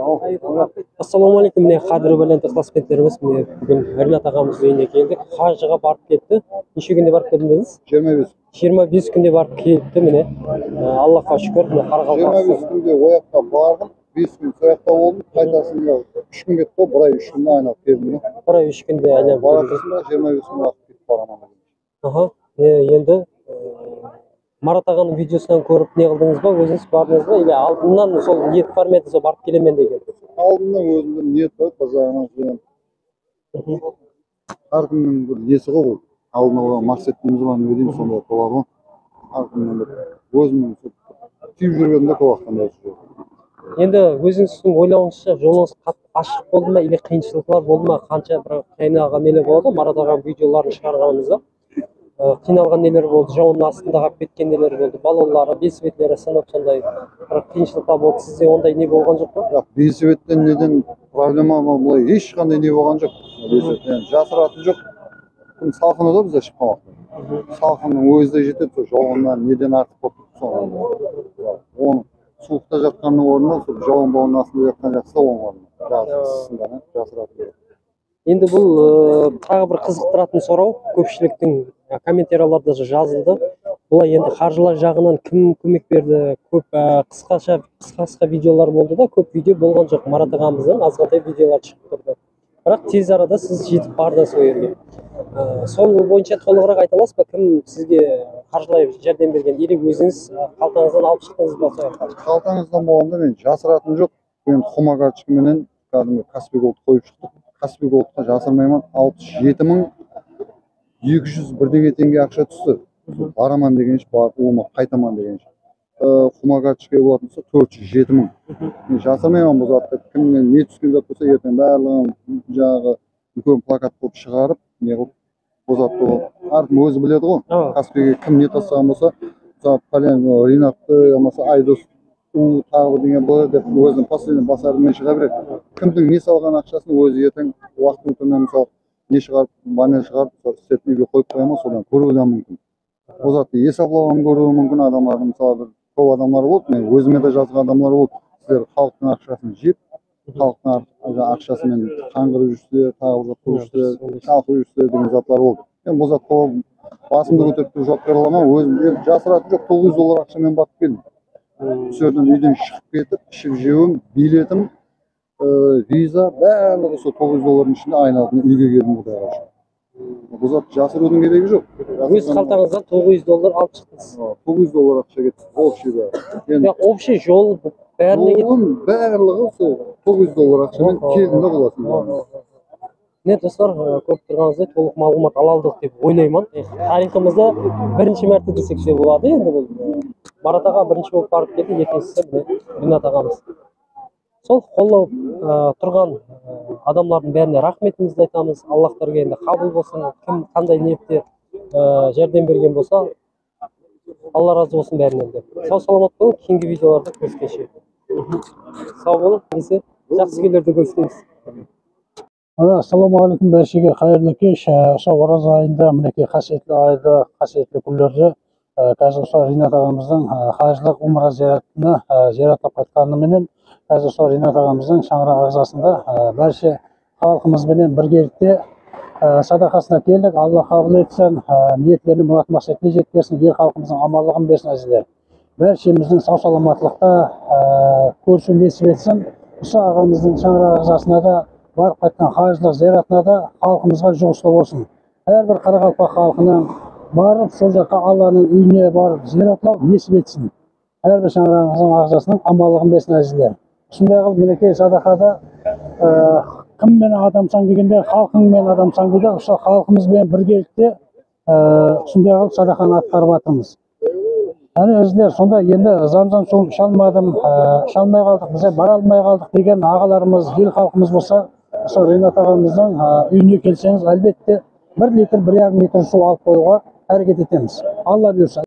ассалаумағалейкум міне қадірлі бәлентті ықыласпендтеріміз міне бүгін ринат ағамыздың үйіне келдік қажыға барып кетті. Неше күнде барып келдім дедіңіз? Жиырма бес. Жиырма бес күнде барып келіпті міне. Ә, аллахқа шүкір міне жиырма бес күнде о жаққа бардым бес күн сол жақта болдым қайтасында үш күн кетті ғой бір ай үш күнде айналып келдім бір ай үш күнде айналып бара жиырма бес күн уақыт кетіп барамын аха енді марат ағаның видеосынан көріп не қылдыңыз ба? Өзіңіз бардыңыз ба? Или алдынан сол ниет бар ма еді сол барып келемін деген алдында өзімде ниет бар жағынан деген әркімнің бір несі ғой бұл? Алдына қойған мақсат дейміз ба не дейміз сондай болады ғой әркімнің бір өзімнің түйіп жүргенімде көп уақыттан бері жүр енді өзіңіздің ойлауыңызша жолыңыз қатты ашық болды ма? Или қиыншылықтар болды ма? Қанша бір қиналған нелер болады ғой марат ағаның видеоларын шығарғанымызда? Қиналған нелер болды жауынның астында қалып кеткен нелер болды балалары белсбетлері сынып сондай. Бір қиыншылықтар болды. Сізде ондай не болған жоқ па? Бірақ бейсебеттен неден проблема былай ешқандай не болған жоқ. Бейсебеттен жасыратын жоқ. Күн салқыны да бізде шыққан уақытта. Салқынның өзі де жетеді сол жауыннан неден артық болып тұр оны суықта жатқанның орнына сол жауын бауынның астында жатқан жақсы да оның орнына. Жасыратын. Жоқ енді бұл ә, тағы бір қызықтыратын сұрау көпшіліктің комментарияларда жазылды. Былай енді қаржылай жағынан кім көмек берді? Көп қысқаша қысқа қысқа видеолар болды да көп видео болған жоқ. Марат ағамыздан азғантай видеолар шығып тұрды. Бірақ тез арада сіз жетіп бардыңыз ол жерге. Сол бойынша толығырақ айта аласыз ба? Кім сізге қаржылай жәрдем берген? Или өзіңіз қалтаңыздан алып шықтыңыз ба сол жаққа? Қалтаңыздан болғанда мен жасыратыным жоқ. Мен хума карточкаменен кәдімгі каспи голд қойып шықтық каспи голдқа жасырмаймын. алпыс жеті мың екі жүз бірдеңе теңге ақша түсті. Бараман дегенше барып ома қайтаман дегенше ыыы хума карточкаға болатын болса төрт жүз жеті мың. Мен жасырмаймын бұл затты. Кімнен не түскен зат болса ертең барлығын жаңағы үлкен плакат қылып шығарып не қылып бұл затты әркім өзі біледі ғой. Каспиге кім не тастаған болса мысалы пәлен ы, ринатты болмаса айдос у тағы бірдеңе б деп өзінің последний басарымен шыға береді. Кімдің не салған ақшасын өзі ертең уақыт өтуімен мысалы не шығарып баннер шығарып сол істеп үйге қойып қоя ма содан көруі де мүмкін ол затты есаплауын көруі мүмкін адамдардың мысалы бір көп адамдар болды мен өзіме де жазған адамдар болды сіздер халықтың ақшасын жеп халықтың ақшасымен қаңғырып жүрсіздер тағы бір жүрсіздер шалқып жүрсіздер деген заттар болды мен бұл затқа басымды көтеріп тұрып жауап бере аламын өзім енді жасыратын жоқ тоғыз жүз доллар ақшамен барып келдім сол жерден үйден шығып кетіп ішіп жеуім билетім виза барлығы сол тоғыз жүз доллардың ішінде мен үйге келдім құдайға шүкір бұл затты жасырудың керегі жоқ өз қалтаңыздан тоғыз жүз доллар алып шықтыңыз тоғыз жүз доллар ақша кетті общий бәрі енді общий жол бәріне барлығы сол тоғыз жүз доллар ақшамен келдім да боласың міне достар көріп тұрғаныңыздай толық мағлұмат ала алдық деп ойлаймын тарихымызда бірінші мәрте десек те болады енді бұл марат аға бірінші болып барып келді екіншісі міне ринат ағамыз сол қолдау ә, тұрған ә, адамдардың бәріне рахметімізді айтамыз. Аллахтарға енді қабыл болсын кім қандай ниетте ә, жәрдем берген болса алла разы болсын бәрінен де сау саламат болың кейінгі видеоларда көріскенше. Сау болың есе жақсы күндерде көріскенбіз ассалаумағалейкум бәршеге қайырлы кеш. Осы ораза айында мінекей қасиетті айды қасиетті күндерде қазір осы ринат ағамыздың хажылық умра зияратына зияратап қайтқаныменен қазір сол ринат ағамыздың шаңырақ ағзасында барша халқымызбенен біргелікте садақасына келдік. Алла қабыл етсін ниеттеріне мұрат мақсатына жеткізсін ел халқымыздың амандығын берсін әзіздер. Бәршеміздің сау саламаттылықта көрісу несіп етсін. Осы ағамыздың шаңырақ ағзасына да барып қайтқан хажылық зияратына да халқымызға жұғысты болсын. Әрбір қарақалпақ халқының барып сол жаққа алланың үйіне барып зияратлау несіп етсін. Әрбір шаңырағымыздың ағзасының амандығын берсін әзіздер. Сондай қылып мінекей садақада кіммен адамсаң дегенде халқыңмен адамсаң дейді осы халқымызбен біргелікте сондай қылып садақаны атқарып жатырмыз әне әзілдер сонда енді замзам суын іше алмадым іше алмай қалдық бізде бара алмай қалдық деген ағаларымыз ел халқымыз болса осы ринат ағамыздың үйіне келсеңіз әлбетте бір литр бір жарым литр су алып қоюға әрекет етеміз алла бұйырса